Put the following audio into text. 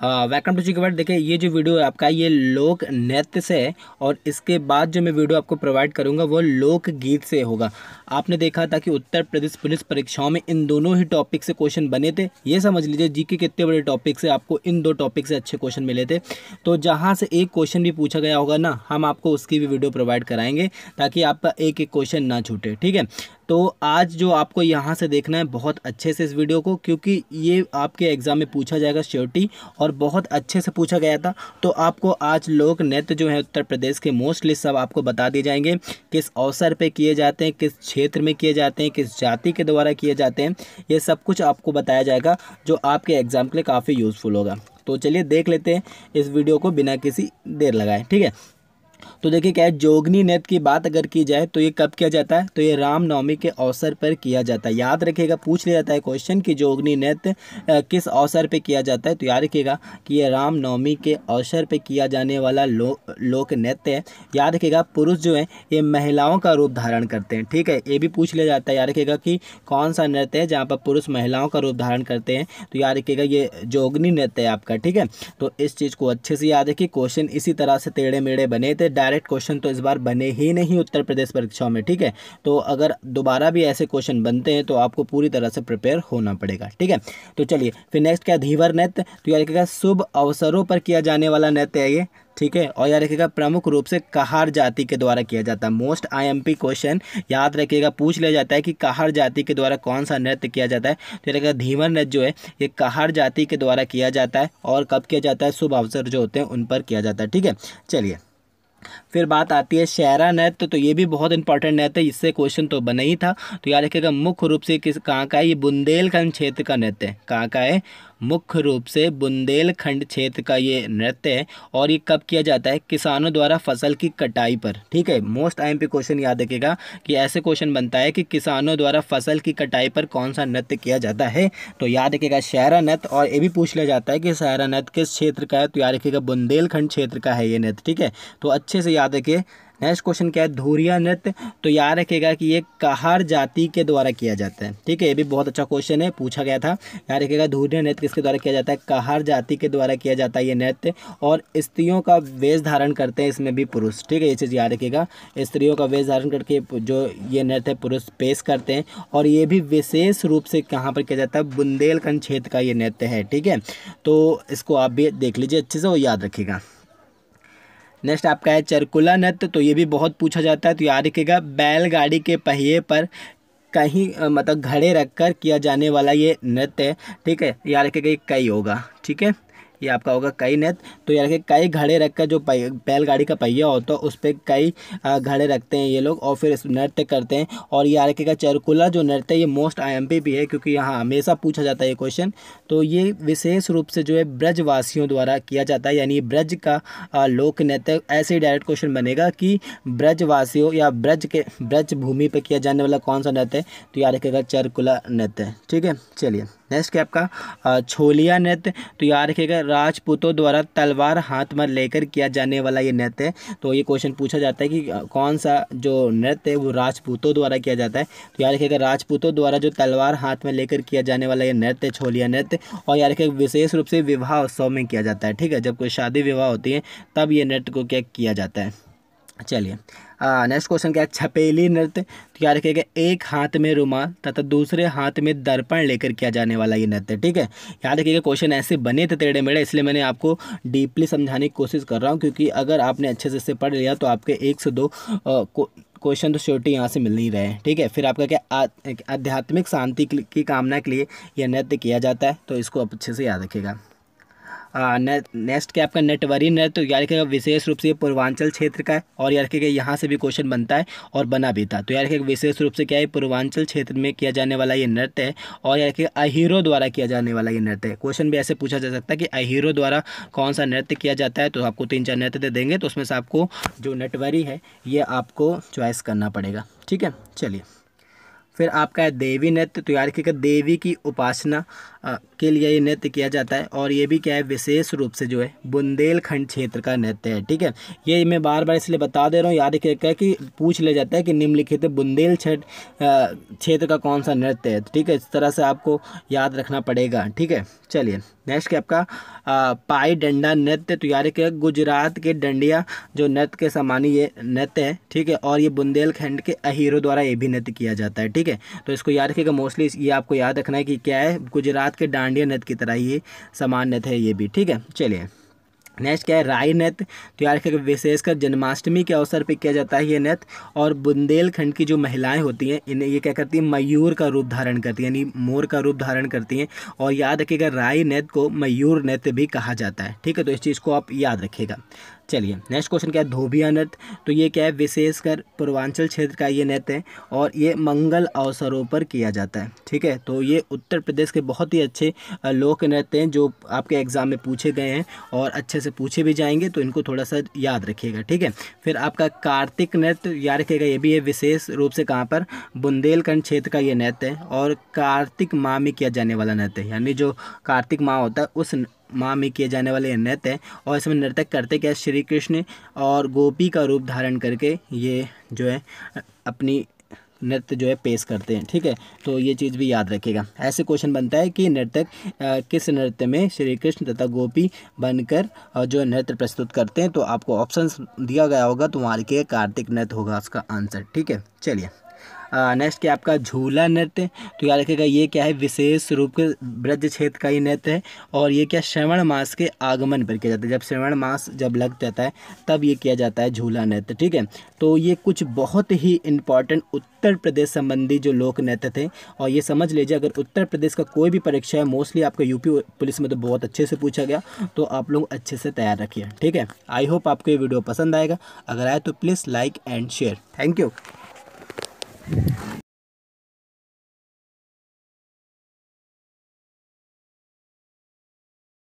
Welcome to चिकवर्ड देखिए, ये जो वीडियो है आपका, ये लोक नृत्य से है और इसके बाद जो मैं वीडियो आपको प्रोवाइड करूँगा, वो लोक गीत से होगा। आपने देखा था कि उत्तर प्रदेश पुलिस परीक्षाओं में इन दोनों ही टॉपिक से क्वेश्चन बने थे। ये समझ लीजिए जी के कितने बड़े टॉपिक से आपको इन दो टॉपिक से अच्छे क्वेश्चन मिले थे। तो जहाँ से एक क्वेश्चन भी पूछा गया होगा ना, हम आपको उसकी भी वीडियो प्रोवाइड कराएँगे ताकि आपका एक एक क्वेश्चन ना छूटे, ठीक है? तो आज जो आपको यहाँ से देखना है, बहुत अच्छे से इस वीडियो को, क्योंकि ये आपके एग्ज़ाम में पूछा जाएगा श्योरिटी, और बहुत अच्छे से पूछा गया था। तो आपको आज लोक नृत्य जो है उत्तर प्रदेश के मोस्टली सब आपको बता दिए जाएँगे, किस अवसर पे किए जाते हैं, किस क्षेत्र में किए जाते हैं, किस जाति के द्वारा किए जाते हैं, ये सब कुछ आपको बताया जाएगा, जो आपके एग्ज़ाम के लिए काफ़ी यूज़फुल होगा। तो चलिए देख लेते हैं इस वीडियो को बिना किसी देर लगाए, ठीक है? तो देखिए क्या है जोगनी नृत्य की बात अगर की जाए तो ये कब किया जाता है? तो ये रामनवमी के अवसर पर किया जाता है। याद रखिएगा पूछ लिया जाता है क्वेश्चन कि जोगनी नृत्य किस अवसर पर किया जाता है? तो याद रखिएगा कि ये रामनवमी के अवसर पर किया जाने वाला लो, लोक नृत्य है। याद रखिएगा पुरुष जो है ये महिलाओं का रूप धारण करते हैं ठीक है? ये भी पूछ लिया जाता है। याद रखिएगा कि कौन सा नृत्य है जहाँ पर पुरुष महिलाओं का रूप धारण करते हैं? तो याद रखिएगा ये जोगनी नृत्य है आपका ठीक है? तो इस चीज़ को अच्छे से याद रखिए क्वेश्चन इसी तरह से टेढ़े मेढ़े बने थे डायरेक्ट क्वेश्चन तो इस बार बने ही नहीं उत्तर प्रदेश परीक्षाओं में, ठीक है? तो अगर दोबारा भी ऐसे क्वेश्चन बनते हैं तो आपको पूरी तरह से प्रिपेयर होना पड़ेगा, ठीक है? तो चलिए, फिर नेक्स्ट क्या, धीवर नृत्य तो यार क्या शुभ अवसरों पर किया जाने वाला नृत्य है ये, ठीक है? और याद रखिएगा प्रमुख रूप से कहार जाति के द्वारा किया जाता है। मोस्ट आईएमपी क्वेश्चन याद रखिएगा, पूछ लिया जाता है कि कहार जाति के द्वारा कौन सा नृत्य किया जाता है। तो रखिएगा धीमर नृत्य जो है, ये कहार जाति के द्वारा किया जाता है और कब किया जाता है? शुभ अवसर जो होते हैं, उन पर किया जाता है, ठीक है? चलिए फिर बात आती है शहरा नृत्य तो ये भी बहुत इंपॉर्टेंट नृत्य है, इससे क्वेश्चन तो बना ही था। तो याद रखिएगा, मुख्य रूप से किस, कहाँ का है, ये बुंदेलखंड क्षेत्र का नृत्य है। कहाँ का है? मुख्य रूप से बुंदेलखंड क्षेत्र का ये नृत्य है और ये कब किया जाता है? किसानों द्वारा फ़सल की कटाई पर। ठीक है मोस्ट आईएमपी क्वेश्चन याद रखेगा कि ऐसे क्वेश्चन बनता है कि किसानों द्वारा फ़सल की कटाई पर कौन सा नृत्य किया जाता है? तो याद रखेगा, शहरा नृत्य और ये भी पूछ लिया जाता है कि शहरा नृत्य किस क्षेत्र का है? तो याद रखेगा बुंदेलखंड क्षेत्र का है ये नृत्य। ठीक है तो अच्छे से याद रखिए नेक्स्ट क्वेश्चन क्या है? धूरिया नृत्य। तो याद रखेगा कि ये कहार जाति के द्वारा किया जाता है। ठीक है? ये भी बहुत अच्छा क्वेश्चन है, पूछा गया था। याद रखेगा धूरिया नृत्य किसके द्वारा किया जाता है? कहार जाति के द्वारा किया जाता है ये नृत्य। और स्त्रियों का वेश धारण करते हैं इसमें भी पुरुष। ठीक है? ये चीज़ याद रखेगा स्त्रियों का वेश धारण करके जो ये नृत्य पुरुष पेश करते हैं। और ये भी विशेष रूप से कहाँ पर किया जाता है? बुंदेलखंड क्षेत्र का ये नृत्य है। ठीक है? तो इसको आप भी देख लीजिए, अच्छे से वो याद रखिएगा। नेक्स्ट आपका है चरकुला नृत्य तो ये भी बहुत पूछा जाता है तो याद रखिएगा, बैलगाड़ी के पहिए पर कहीं मतलब घड़े रखकर किया जाने वाला ये नृत्य है ठीक है? याद रखिएगा, ये कई होगा, ठीक है? ये आपका होगा कई नेत। तो यार के कई घड़े रखकर जो बैलगाड़ी का पहिया होता है, उस पर कई घड़े रखते हैं ये लोग और फिर नृत्य करते हैं। और ये आर का चरकुला जो नृत्य ये मोस्ट आईएमपी भी है क्योंकि यहाँ हमेशा पूछा जाता है ये क्वेश्चन तो ये विशेष रूप से जो है ब्रजवासियों द्वारा किया जाता है, यानी ब्रज का लोक नृत्य। ऐसे ही डायरेक्ट क्वेश्चन बनेगा कि ब्रजवासियों या ब्रज के, ब्रज भूमि पर किया जाने वाला कौन सा नृत्य है? तो याद रखेगा चरकुला नृत्य। ठीक है, चलिए। नेक्स्ट क्या आपका छोलिया नृत्य। तो याद रखिएगा राजपूतों द्वारा तलवार हाथ में लेकर किया जाने वाला ये नृत्य है। तो ये क्वेश्चन पूछा जाता है कि कौन सा जो नृत्य है वो राजपूतों द्वारा किया जाता है? तो याद रखिएगा राजपूतों द्वारा जो तलवार हाथ में लेकर किया जाने वाला ये नृत्य छोलिया नृत्य, और याद रखिएगा विशेष रूप से विवाह उत्सव में किया जाता है, ठीक है? जब कोई शादी विवाह होती है, तब ये नृत्य को क्या किया जाता है? चलिए नेक्स्ट क्वेश्चन क्या है? छपेली नृत्य। तो याद रखिएगा एक हाथ में रुमाल तथा दूसरे हाथ में दर्पण लेकर किया जाने वाला ये नृत्य, ठीक है? याद रखिएगा क्वेश्चन ऐसे बने थे टेढ़े मेढ़े इसलिए मैंने आपको डीपली समझाने की कोशिश कर रहा हूँ, क्योंकि अगर आपने अच्छे से इससे पढ़ लिया तो आपके एक से दो क्वेश्चन तो श्योरिटी यहाँ से मिल नहीं रहे हैं, ठीक है? फिर आपका क्या आध्यात्मिक शांति की कामना के लिए यह नृत्य किया जाता है तो इसको आप अच्छे से याद रखिएगा। नेक्स्ट क्या आपका नेटवरी नृत्य तो यार विशेष रूप से पूर्वांचल क्षेत्र का है, और यार रखेगा यहाँ से भी क्वेश्चन बनता है और बना भी था। तो यार विशेष रूप से क्या है पूर्वांचल क्षेत्र में किया जाने वाला ये नृत्य है, और यार अहीरो द्वारा किया जाने वाला ये नृत्य है। क्वेश्चन भी ऐसे पूछा जा सकता है कि अहीरो द्वारा कौन सा नृत्य किया जाता है तो आपको तीन चार नृत्य दे देंगे तो उसमें से आपको जो नटवरी है, ये आपको चॉइस करना पड़ेगा। ठीक है? चलिए। फिर आपका है देवी नृत्य तो यार रखिएगा देवी की उपासना के लिए ये नृत्य किया जाता है और ये भी क्या है, विशेष रूप से जो है, बुंदेलखंड क्षेत्र का नृत्य है, ठीक है? ये मैं बार बार इसलिए बता दे रहा हूँ, याद रखिएगा कि पूछ लिया जाता है कि निम्नलिखित बुंदेल क्षेत्र का कौन सा नृत्य है, ठीक है? इस तरह से आपको याद रखना पड़ेगा, ठीक है? चलिए नेक्स्ट क्या आपका पाई डंडा नृत्य। तो याद क्या गुजरात के डंडिया जो नृत्य के सामानी ये नृत्य है, ठीक है? और ये बुंदेलखंड के अहीरों द्वारा ये भी नृत्य किया जाता है, ठीक है? तो इसको याद रखिएगा मोस्टली ये आपको याद रखना है कि क्या है, गुजरात के डांडिया नृत्य की तरह ये समान नृत्य है ये भी, ठीक है? चलिए। नेक्स्ट क्या है? राय नृत्य तो यार विशेषकर जन्माष्टमी के अवसर पर किया जाता है ये नृत्य और बुंदेलखंड की जो महिलाएँ होती हैं, इन्हें ये क्या करती हैं? मयूर का रूप धारण करती हैं, यानी मोर का रूप धारण करती हैं और याद रखिएगा राय नृत्य को मयूर नृत्य भी कहा जाता है, ठीक है? तो इस चीज़ को आप याद रखिएगा। चलिए नेक्स्ट क्वेश्चन क्या है? धोबिया नृत्य तो ये क्या है? विशेषकर पूर्वांचल क्षेत्र का ये नृत्य है और ये मंगल अवसरों पर किया जाता है, ठीक है? तो ये उत्तर प्रदेश के बहुत ही अच्छे लोक नृत्य हैं जो आपके एग्ज़ाम में पूछे गए हैं और अच्छे से पूछे भी जाएँगे तो इनको थोड़ा सा याद रखिएगा, ठीक है? फिर आपका कार्तिक नृत्य, याद रखिएगा, ये भी है विशेष रूप से कहाँ पर? बुंदेलखंड क्षेत्र का ये नृत्य है और कार्तिक माह में किया जाने वाला नृत्य है, यानी जो कार्तिक माह होता है, उस माँ में किए जाने वाले नृत्य है और इसमें नृतक करते क्या श्री कृष्ण और गोपी का रूप धारण करके ये जो है, अपनी नृत्य जो है, पेश करते हैं। ठीक है? तो ये चीज़ भी याद रखिएगा। ऐसे क्वेश्चन बनता है कि नृतक किस नृत्य में श्री कृष्ण तथा गोपी बनकर जो नृत्य प्रस्तुत करते हैं? तो आपको ऑप्शंस दिया गया होगा तो वहाँ लिखिए कार्तिक नृत्य होगा उसका आंसर ठीक है? चलिए। नेक्स्ट क्या आपका? झूला नृत्य। तो याद रखिएगा, ये क्या है? विशेष रूप के ब्रज क्षेत्र का ही नृत्य है और ये क्या श्रवण मास के आगमन पर किया जाता है। जब श्रवण मास जब लग जाता है, तब ये किया जाता है झूला नृत्य, ठीक है? तो ये कुछ बहुत ही इंपॉर्टेंट उत्तर प्रदेश संबंधी जो लोक नृत्य थे, और ये समझ लीजिए, अगर उत्तर प्रदेश का कोई भी परीक्षा है मोस्टली आपका यूपी पुलिस में तो बहुत अच्छे से पूछा गया तो आप लोग अच्छे से तैयार रखिए, ठीक है? आई होप आपको ये वीडियो पसंद आएगा। अगर आए तो please like and share thank you